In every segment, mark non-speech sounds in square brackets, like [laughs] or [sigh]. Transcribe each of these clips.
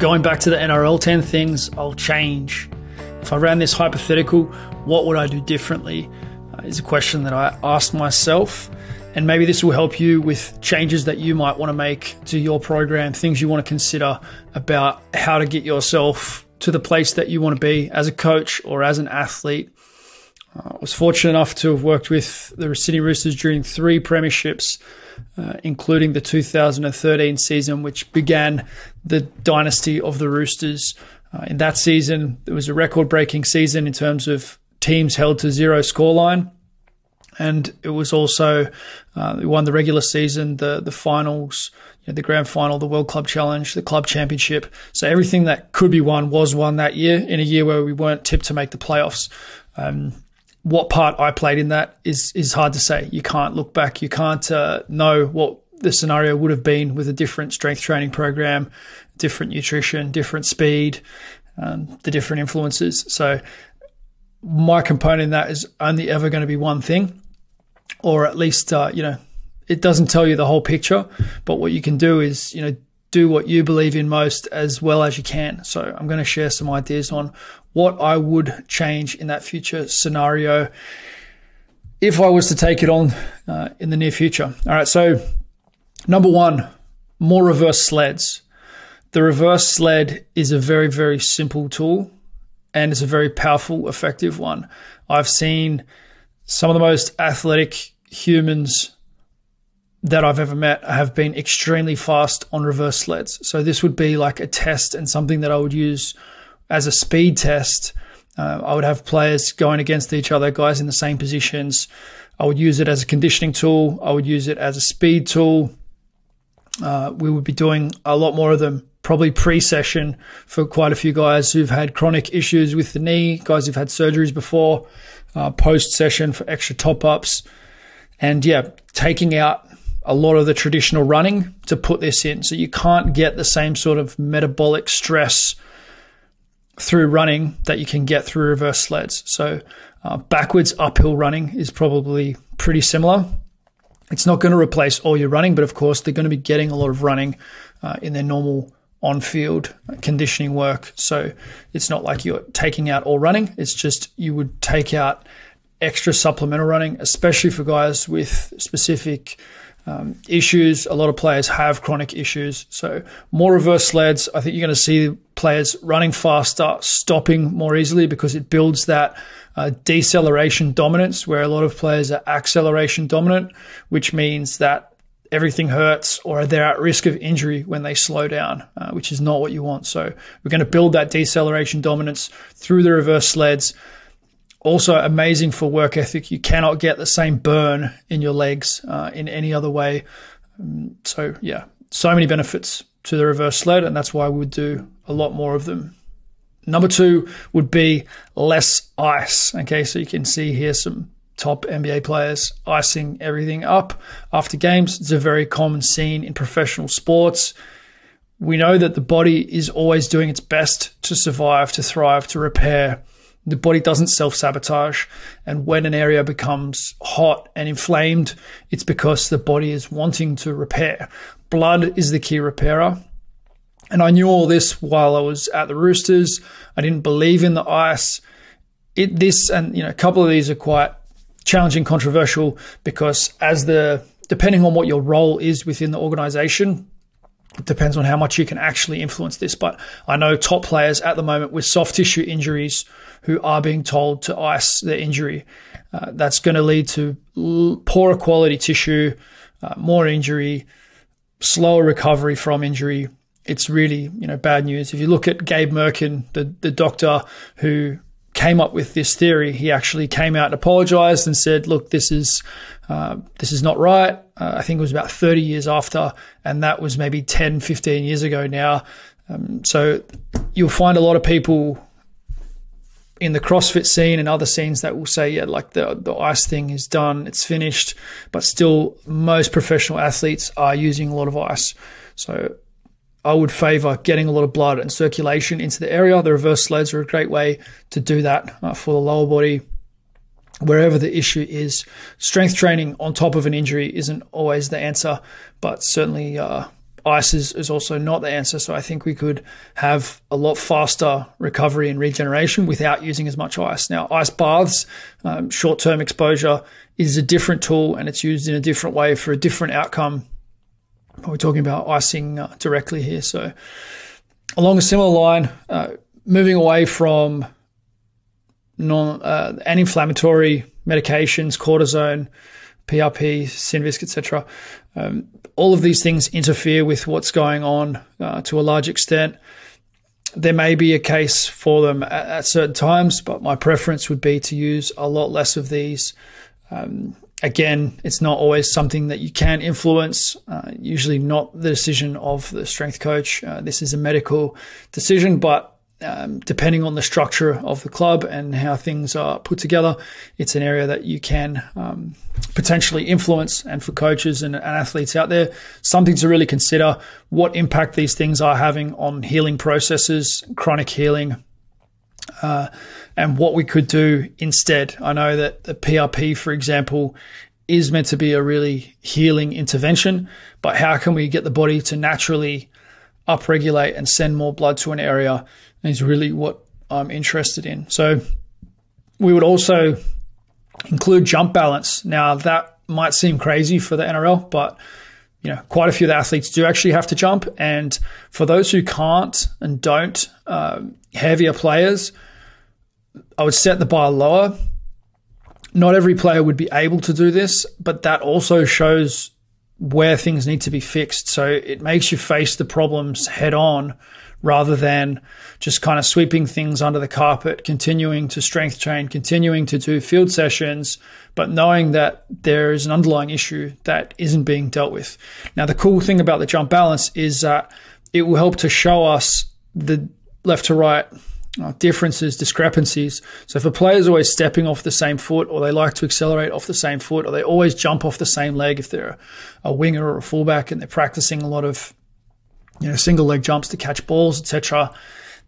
going back to the NRL 10 things I'll change. If I ran this hypothetical, what would I do differently? Uh, is a question that I asked myself. And maybe this will help you with changes that you might want to make to your program, things you want to consider about how to get yourself to the place that you want to be as a coach or as an athlete. Uh, I was fortunate enough to have worked with the Sydney Roosters during three premierships uh, including the 2013 season, which began the dynasty of the Roosters. Uh, in that season, it was a record breaking season in terms of teams held to zero scoreline. And it was also, uh, we won the regular season, the, the finals, you know, the grand final, the World Club Challenge, the club championship. So everything that could be won was won that year in a year where we weren't tipped to make the playoffs. Um, what part I played in that is is hard to say. You can't look back. You can't uh, know what the scenario would have been with a different strength training program, different nutrition, different speed, um, the different influences. So my component in that is only ever going to be one thing, or at least uh, you know it doesn't tell you the whole picture. But what you can do is you know do what you believe in most as well as you can. So I'm going to share some ideas on what I would change in that future scenario if I was to take it on uh, in the near future. All right, so number one, more reverse sleds. The reverse sled is a very, very simple tool and it's a very powerful, effective one. I've seen some of the most athletic humans that I've ever met have been extremely fast on reverse sleds. So this would be like a test and something that I would use as a speed test. Uh, I would have players going against each other, guys in the same positions. I would use it as a conditioning tool. I would use it as a speed tool. Uh, we would be doing a lot more of them probably pre-session for quite a few guys who've had chronic issues with the knee, guys who've had surgeries before, uh, post-session for extra top-ups, and yeah, taking out a lot of the traditional running to put this in. So you can't get the same sort of metabolic stress through running that you can get through reverse sleds. So uh, backwards uphill running is probably pretty similar. It's not going to replace all your running, but of course they're going to be getting a lot of running uh, in their normal on-field conditioning work. So it's not like you're taking out all running. It's just you would take out extra supplemental running, especially for guys with specific um, issues. A lot of players have chronic issues. So more reverse sleds. I think you're going to see players running faster, stopping more easily because it builds that uh, deceleration dominance where a lot of players are acceleration dominant, which means that everything hurts or they're at risk of injury when they slow down, uh, which is not what you want. So we're going to build that deceleration dominance through the reverse sleds also amazing for work ethic. You cannot get the same burn in your legs uh, in any other way. Um, so yeah, so many benefits to the reverse sled, and that's why we would do a lot more of them. Number two would be less ice. Okay, so you can see here some top NBA players icing everything up after games. It's a very common scene in professional sports. We know that the body is always doing its best to survive, to thrive, to repair the body doesn't self sabotage. And when an area becomes hot and inflamed, it's because the body is wanting to repair. Blood is the key repairer. And I knew all this while I was at the Roosters. I didn't believe in the ice. It, this and you know a couple of these are quite challenging, controversial because as the depending on what your role is within the organization, it depends on how much you can actually influence this. But I know top players at the moment with soft tissue injuries who are being told to ice their injury. Uh, that's going to lead to poorer quality tissue, uh, more injury, slower recovery from injury. It's really, you know, bad news. If you look at Gabe Mirkin, the, the doctor who came up with this theory, he actually came out and apologized and said, look, this is, uh, this is not right. Uh, I think it was about 30 years after, and that was maybe 10, 15 years ago now. Um, so you'll find a lot of people in the CrossFit scene and other scenes that will say, yeah, like the, the ice thing is done, it's finished, but still most professional athletes are using a lot of ice. So I would favor getting a lot of blood and circulation into the area. The reverse sleds are a great way to do that uh, for the lower body. Wherever the issue is, strength training on top of an injury isn't always the answer, but certainly uh, ice is, is also not the answer. So I think we could have a lot faster recovery and regeneration without using as much ice. Now, ice baths, um, short term exposure is a different tool and it's used in a different way for a different outcome. We're talking about icing uh, directly here. So, along a similar line, uh, moving away from non uh, anti-inflammatory medications, cortisone, PRP, Synvisc, etc. Um, all of these things interfere with what's going on uh, to a large extent. There may be a case for them at, at, certain times, but my preference would be to use a lot less of these. Um, again, it's not always something that you can influence, uh, usually not the decision of the strength coach. Uh, this is a medical decision, but um, depending on the structure of the club and how things are put together, it's an area that you can um, potentially influence. And for coaches and, and, athletes out there, something to really consider what impact these things are having on healing processes, chronic healing, uh, and what we could do instead. I know that the PRP, for example, is meant to be a really healing intervention, but how can we get the body to naturally upregulate and send more blood to an area is really what I'm interested in. So we would also include jump balance. Now that might seem crazy for the NRL, but you know, quite a few of the athletes do actually have to jump. And for those who can't and don't, um, heavier players, I would set the bar lower. Not every player would be able to do this, but that also shows where things need to be fixed. So it makes you face the problems head on rather than just kind of sweeping things under the carpet, continuing to strength train, continuing to do field sessions, but knowing that there is an underlying issue that isn't being dealt with. Now, the cool thing about the jump balance is that it will help to show us the left to right uh, differences, discrepancies. So if a player is always stepping off the same foot, or they like to accelerate off the same foot, or they always jump off the same leg if they're a winger or a fullback and they're practicing a lot of you know single leg jumps to catch balls, etc.,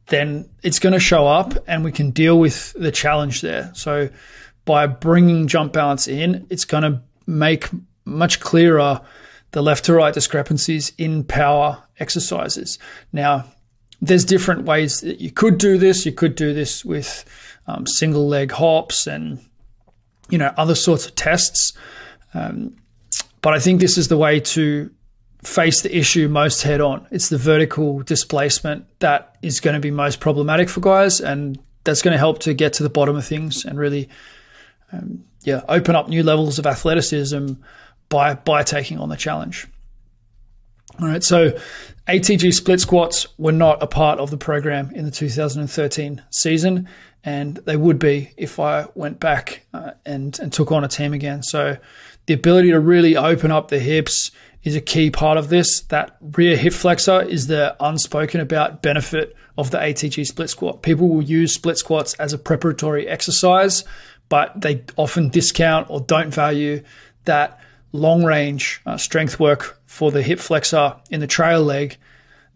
then it's going to show up, and we can deal with the challenge there. So by bringing jump balance in, it's going to make much clearer the left to right discrepancies in power exercises. Now, there's different ways that you could do this. You could do this with um, single leg hops and you know other sorts of tests. Um, but I think this is the way to face the issue most head on. It's the vertical displacement that is going to be most problematic for guys, and that's going to help to get to the bottom of things and really, um, yeah, open up new levels of athleticism by by taking on the challenge. All right, so ATG split squats were not a part of the program in the 2013 season, and they would be if I went back uh, and and took on a team again. So the ability to really open up the hips is a key part of this. That rear hip flexor is the unspoken about benefit of the ATG split squat. People will use split squats as a preparatory exercise, but they often discount or don't value that long range uh, strength work for the hip flexor in the trail leg,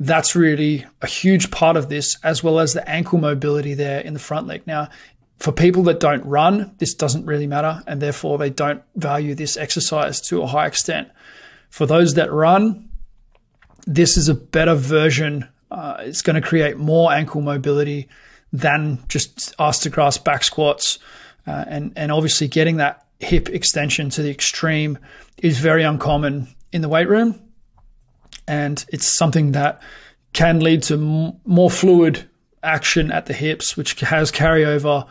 that's really a huge part of this, as well as the ankle mobility there in the front leg. Now, for people that don't run, this doesn't really matter, and therefore they don't value this exercise to a high extent. For those that run, this is a better version. Uh, it's going to create more ankle mobility than just arse to grass back squats, uh, and and obviously getting that hip extension to the extreme is very uncommon in the weight room. And it's something that can lead to more fluid action at the hips, which has carryover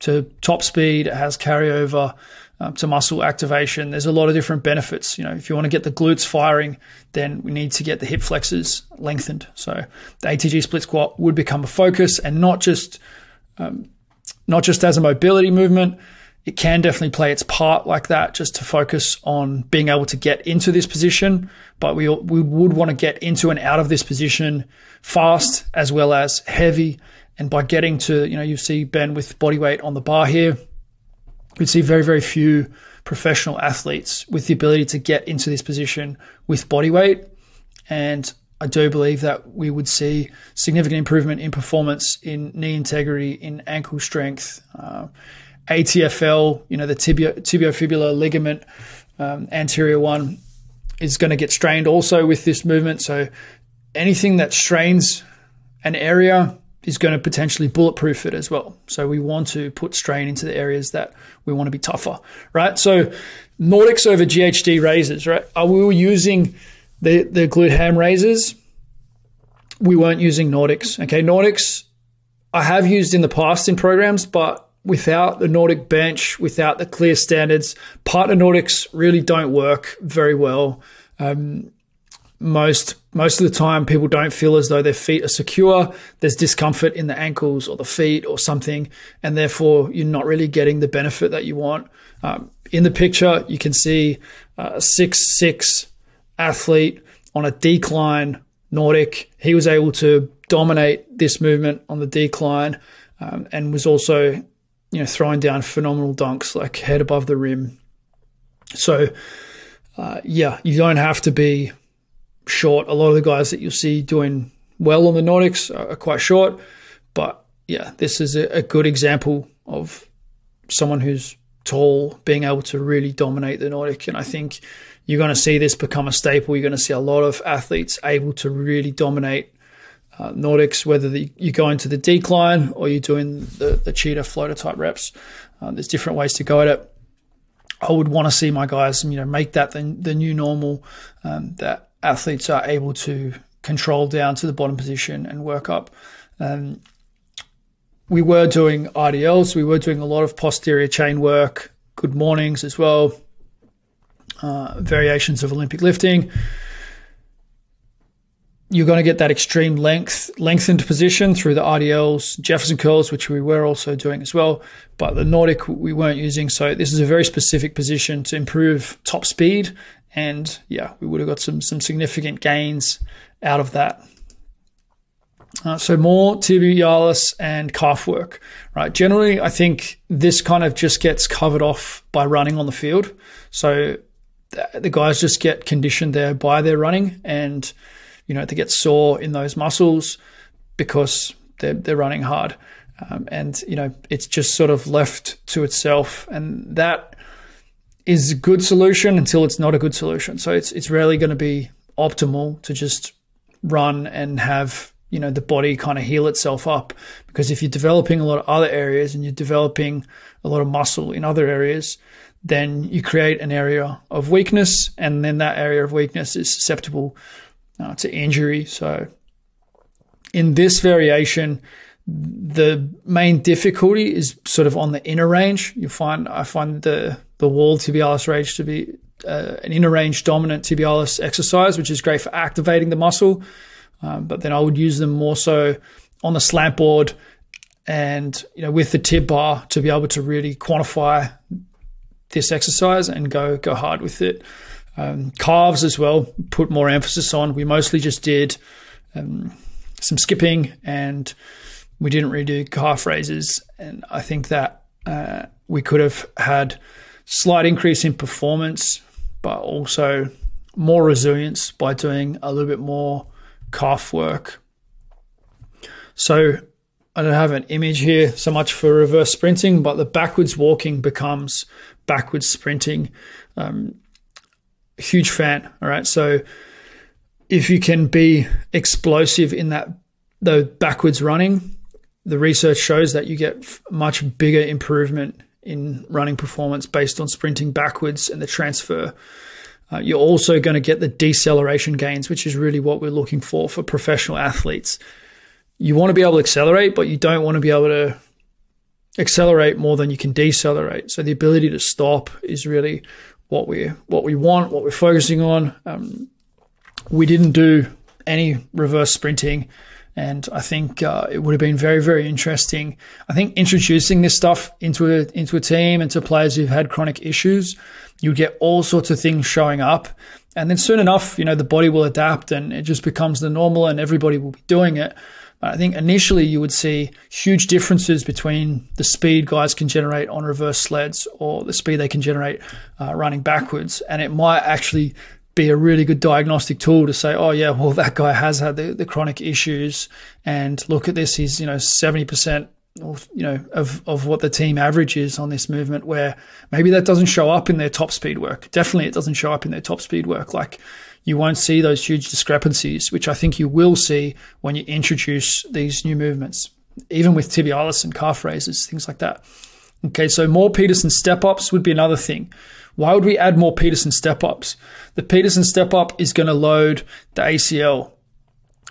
to top speed, it has carryover um, to muscle activation. There's a lot of different benefits. You know, if you want to get the glutes firing, then we need to get the hip flexors lengthened. So the ATG split squat would become a focus, and not just um, not just as a mobility movement, it can definitely play its part like that just to focus on being able to get into this position. But we, we would want to get into and out of this position fast as well as heavy. And by getting to, you know, you see Ben with body weight on the bar here, you'd see very, very few professional athletes with the ability to get into this position with body weight. And I do believe that we would see significant improvement in performance in knee integrity, in ankle strength. Uh, ATFL, you know, the tibio, tibiofibular ligament, um, anterior one, is going to get strained also with this movement. So anything that strains an area is going to potentially bulletproof it as well. So we want to put strain into the areas that we want to be tougher, right? So Nordics over GHD raises, right? Are we using the the glute ham raises? We weren't using Nordics. Okay, Nordics I have used in the past in programs, but without the Nordic bench, without the clear standards, partner Nordics really don't work very well. Um, most most of the time, people don't feel as though their feet are secure. There's discomfort in the ankles or the feet or something, and therefore you're not really getting the benefit that you want. Um, in the picture, you can see a six six athlete on a decline Nordic. He was able to dominate this movement on the decline, um, and was also, you know, throwing down phenomenal dunks like head above the rim. So, uh, yeah, you don't have to be short. A lot of the guys that you'll see doing well on the Nordics are, quite short, but yeah, this is a, good example of someone who's tall being able to really dominate the Nordic, and I think you're going to see this become a staple. You're going to see a lot of athletes able to really dominate uh, Nordics, whether the, you go into the decline or you're doing the, the cheetah floater type reps. Uh, there's different ways to go at it. I would want to see my guys, you know, make that the, the new normal. Um, that athletes are able to control down to the bottom position and work up. Um, we were doing RDLs. We were doing a lot of posterior chain work. Good mornings as well. Uh, variations of Olympic lifting you're going to get that extreme length, lengthened position through the RDLs, Jefferson curls, which we were also doing as well. But the Nordic we weren't using. So this is a very specific position to improve top speed. And yeah, we would have got some, some significant gains out of that. Uh, so more tibialis and calf work, right? Generally, I think this kind of just gets covered off by running on the field. So the guys just get conditioned there by their running and you know, they get sore in those muscles because they're, they're running hard. Um, and, you know, it's just sort of left to itself. And that is a good solution until it's not a good solution. So it's, it's rarely going to be optimal to just run and have, you know, the body kind of heal itself up. Because if you're developing a lot of other areas and you're developing a lot of muscle in other areas, then you create an area of weakness, and then that area of weakness is susceptible uh, to injury. So, in this variation, the main difficulty is sort of on the inner range. You find I find the the wall tibialis range to be uh, an inner range dominant tibialis exercise, which is great for activating the muscle. Um, but then I would use them more so on the slant board and you know with the tib bar to be able to really quantify this exercise and go go hard with it. Um, calves as well, put more emphasis on. We mostly just did um, some skipping and we didn't really do calf raises. And I think that uh, we could have had slight increase in performance, but also more resilience by doing a little bit more calf work. So I don't have an image here so much for reverse sprinting, but the backwards walking becomes backwards sprinting. Um, huge fan. All right. So if you can be explosive in that the backwards running, the research shows that you get much bigger improvement in running performance based on sprinting backwards and the transfer. Uh, you're also going to get the deceleration gains, which is really what we're looking for for professional athletes. You want to be able to accelerate, but you don't want to be able to accelerate more than you can decelerate. So the ability to stop is really what we what we want, what we're focusing on. Um, we didn't do any reverse sprinting, and I think uh, it would have been very very interesting. I think introducing this stuff into a into a team and to players who've had chronic issues, you get all sorts of things showing up, and then soon enough, you know, the body will adapt and it just becomes the normal, and everybody will be doing it. But I think initially you would see huge differences between the speed guys can generate on reverse sleds or the speed they can generate uh, running backwards. And it might actually be a really good diagnostic tool to say, oh, yeah, well, [laughs] that guy has had the, the chronic issues. And look at this, he's, you know, 70% you know, of, of what the team average is on this movement, where maybe that doesn't show up in their top speed work. Definitely, it doesn't show up in their top speed work. Like you won't see those huge discrepancies, which I think you will see when you introduce these new movements, even with tibialis and calf raises, things like that. Okay, so more Peterson step ups would be another thing. Why would we add more Peterson step ups? The Peterson step up is going to load the ACL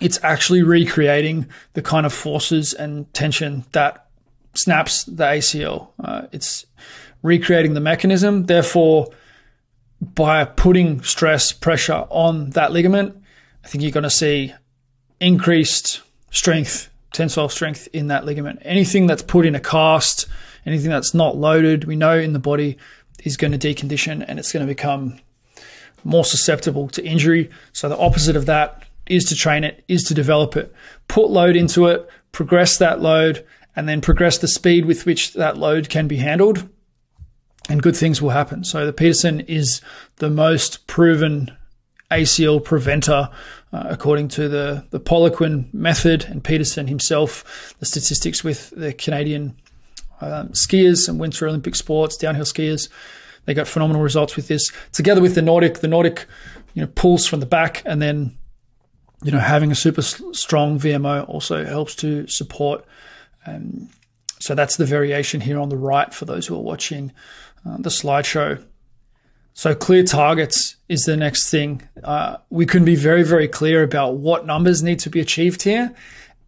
it's actually recreating the kind of forces and tension that snaps the ACL. Uh, it's recreating the mechanism. Therefore, by putting stress pressure on that ligament, I think you're going to see increased strength, tensile strength in that ligament. Anything that's put in a cast, anything that's not loaded, we know in the body is going to decondition and it's going to become more susceptible to injury. So the opposite of that is to train it, is to develop it, put load into it, progress that load, and then progress the speed with which that load can be handled. And good things will happen. So the Peterson is the most proven ACL preventer, uh, according to the, the Poliquin method and Peterson himself, the statistics with the Canadian um, skiers and Winter Olympic sports, downhill skiers. They got phenomenal results with this. Together with the Nordic, the Nordic you know, pulls from the back and then you know, having a super strong VMO also helps to support. Um, so that's the variation here on the right for those who are watching uh, the slideshow. So clear targets is the next thing. Uh, we can be very, very clear about what numbers need to be achieved here.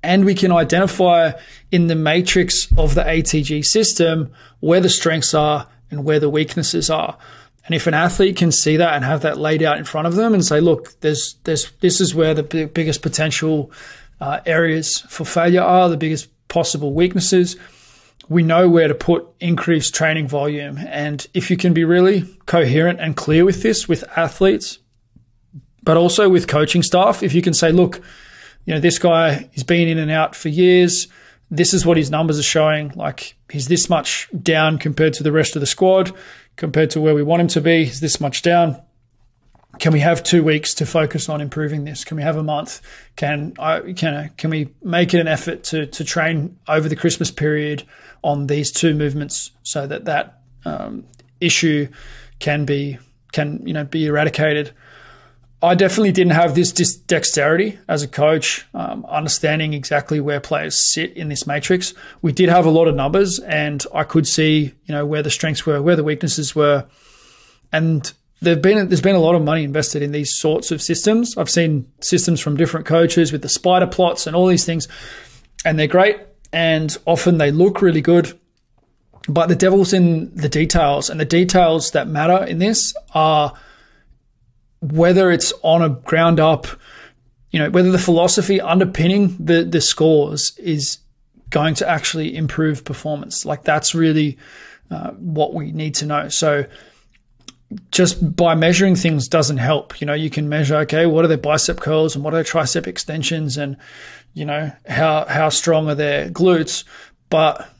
And we can identify in the matrix of the ATG system where the strengths are and where the weaknesses are. And if an athlete can see that and have that laid out in front of them and say, look, there's, there's, this is where the biggest potential uh, areas for failure are, the biggest possible weaknesses, we know where to put increased training volume. And if you can be really coherent and clear with this with athletes, but also with coaching staff, if you can say, look, you know, this guy has been in and out for years. This is what his numbers are showing. Like he's this much down compared to the rest of the squad compared to where we want him to be He's this much down. Can we have two weeks to focus on improving this? Can we have a month? Can I can can we make it an effort to to train over the Christmas period on these two movements so that that um, issue can be can you know be eradicated? I definitely didn't have this dexterity as a coach, um, understanding exactly where players sit in this matrix. We did have a lot of numbers, and I could see, you know, where the strengths were, where the weaknesses were, and there've been there's been a lot of money invested in these sorts of systems. I've seen systems from different coaches with the spider plots and all these things, and they're great, and often they look really good. But the devil's in the details, and the details that matter in this are whether it's on a ground up, you know, whether the philosophy underpinning the, the scores is going to actually improve performance. Like that's really uh, what we need to know. So just by measuring things doesn't help. You know, you can measure, okay, what are their bicep curls and what are their tricep extensions and, you know, how, how strong are their glutes. But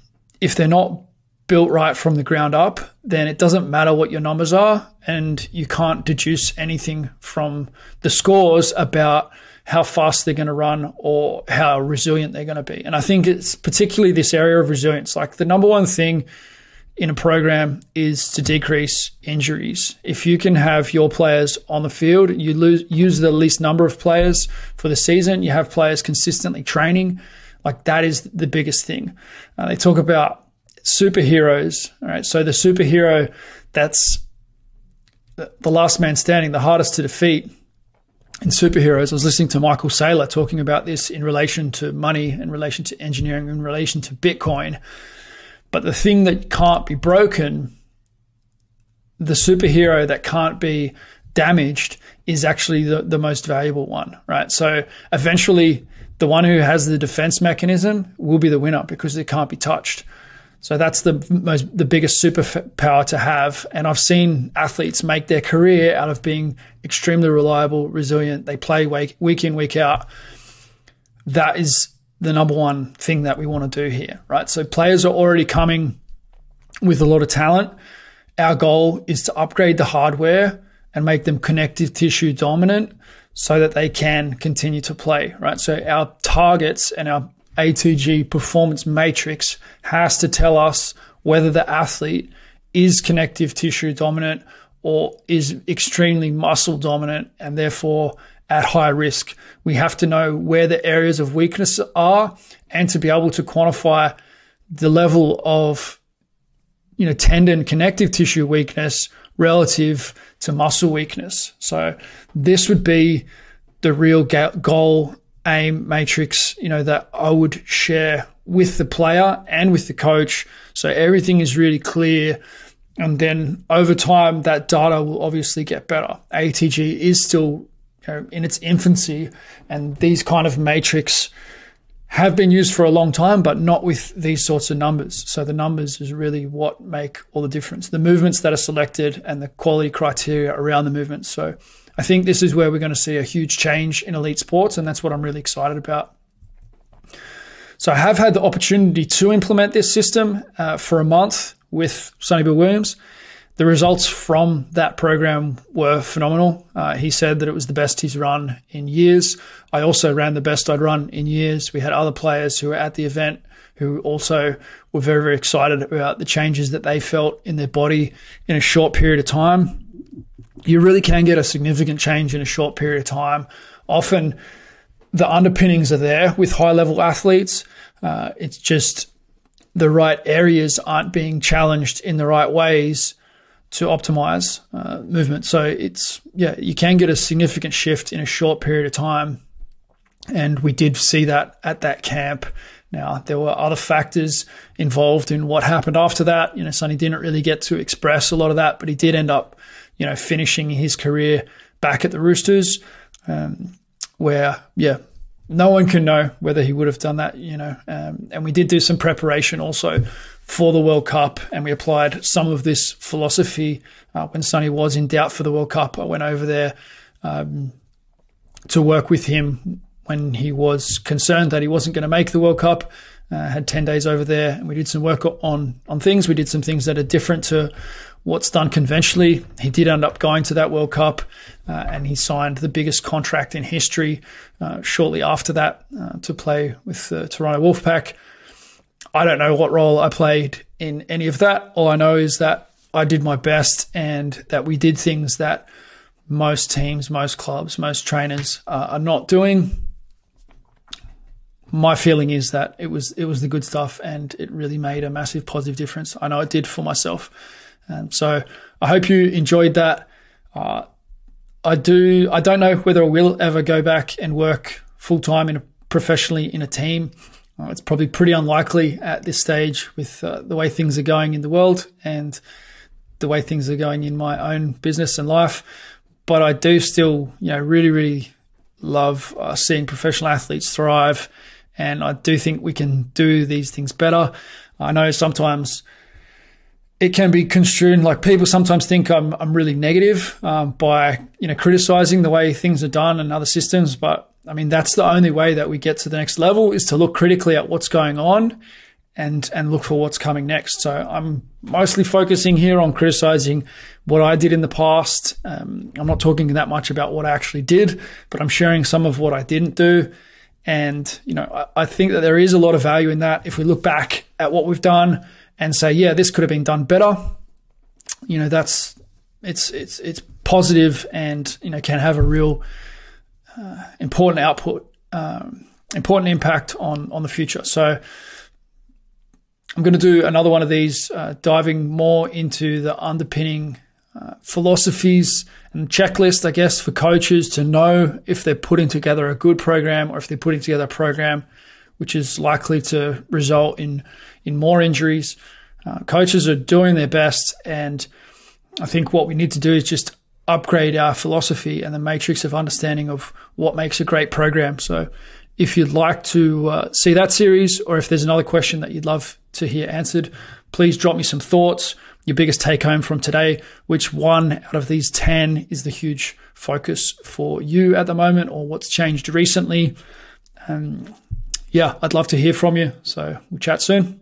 if they're not built right from the ground up, then it doesn't matter what your numbers are, and you can't deduce anything from the scores about how fast they're going to run or how resilient they're going to be. And I think it's particularly this area of resilience. Like the number one thing in a program is to decrease injuries. If you can have your players on the field, you lose, use the least number of players for the season, you have players consistently training. Like that is the biggest thing. Uh, they talk about superheroes. All right, so the superhero that's the last man standing, the hardest to defeat in superheroes. I was listening to Michael Saylor talking about this in relation to money, in relation to engineering, in relation to Bitcoin. But the thing that can't be broken, the superhero that can't be damaged, is actually the, the most valuable one, right? So eventually, the one who has the defense mechanism will be the winner because it can't be touched. So that's the most, the biggest superpower to have. And I've seen athletes make their career out of being extremely reliable, resilient. They play week, week in, week out. That is the number one thing that we want to do here, right? So players are already coming with a lot of talent. Our goal is to upgrade the hardware and make them connective tissue dominant so that they can continue to play, right? So our targets and our ATG performance matrix has to tell us whether the athlete is connective tissue dominant or is extremely muscle dominant and therefore at high risk. We have to know where the areas of weakness are and to be able to quantify the level of you know tendon connective tissue weakness relative to muscle weakness. So this would be the real goal aim matrix, you know, that I would share with the player and with the coach. So everything is really clear. And then over time, that data will obviously get better. ATG is still you know, in its infancy, and these kind of matrix have been used for a long time, but not with these sorts of numbers. So the numbers is really what make all the difference. The movements that are selected and the quality criteria around the movements. So I think this is where we're going to see a huge change in elite sports, and that's what I'm really excited about. So I have had the opportunity to implement this system uh, for a month with Sonny Bill Williams. The results from that program were phenomenal. Uh, he said that it was the best he's run in years. I also ran the best I'd run in years. We had other players who were at the event who also were very, very excited about the changes that they felt in their body in a short period of time. You really can get a significant change in a short period of time. Often the underpinnings are there with high level athletes. Uh, it's just the right areas aren't being challenged in the right ways to optimize uh, movement. So it's yeah, you can get a significant shift in a short period of time, and we did see that at that camp. Now there were other factors involved in what happened after that. You know, Sonny didn't really get to express a lot of that, but he did end up, you know, finishing his career back at the Roosters, um, where yeah, no one can know whether he would have done that. You know, um, and we did do some preparation also for the World Cup, and we applied some of this philosophy uh, when Sonny was in doubt for the World Cup. I went over there um, to work with him when he was concerned that he wasn't going to make the World Cup. Uh, had 10 days over there and we did some work on on things we did some things that are different to what's done conventionally he did end up going to that world cup uh, and he signed the biggest contract in history uh, shortly after that uh, to play with the toronto wolfpack I don't know what role I played in any of that. All I know is that I did my best and that we did things that most teams, most clubs, most trainers uh, are not doing. My feeling is that it was it was the good stuff and it really made a massive positive difference. I know it did for myself. And so I hope you enjoyed that. Uh, I do. I don't know whether I will ever go back and work full time in a, professionally in a team. Uh, it's probably pretty unlikely at this stage with uh, the way things are going in the world and the way things are going in my own business and life. But I do still, you know, really, really love uh, seeing professional athletes thrive. And I do think we can do these things better. I know sometimes it can be construed like people sometimes think I'm, I'm really negative um, by, you know, criticizing the way things are done and other systems. But I mean, that's the only way that we get to the next level is to look critically at what's going on and and look for what's coming next. So I'm mostly focusing here on criticizing what I did in the past. Um, I'm not talking that much about what I actually did, but I'm sharing some of what I didn't do. And you know, I, I think that there is a lot of value in that. If we look back at what we've done and say, yeah, this could have been done better, you know, that's it's it's it's positive and you know can have a real uh, important output, um, important impact on on the future. So I'm going to do another one of these, uh, diving more into the underpinning uh, philosophies and checklist, I guess, for coaches to know if they're putting together a good program or if they're putting together a program which is likely to result in in more injuries. Uh, coaches are doing their best, and I think what we need to do is just upgrade our philosophy and the matrix of understanding of what makes a great program. So, if you'd like to uh, see that series, or if there's another question that you'd love to hear answered, please drop me some thoughts. Your biggest take home from today. Which one out of these 10 is the huge focus for you at the moment, or what's changed recently? Um, yeah, I'd love to hear from you. So, we'll chat soon.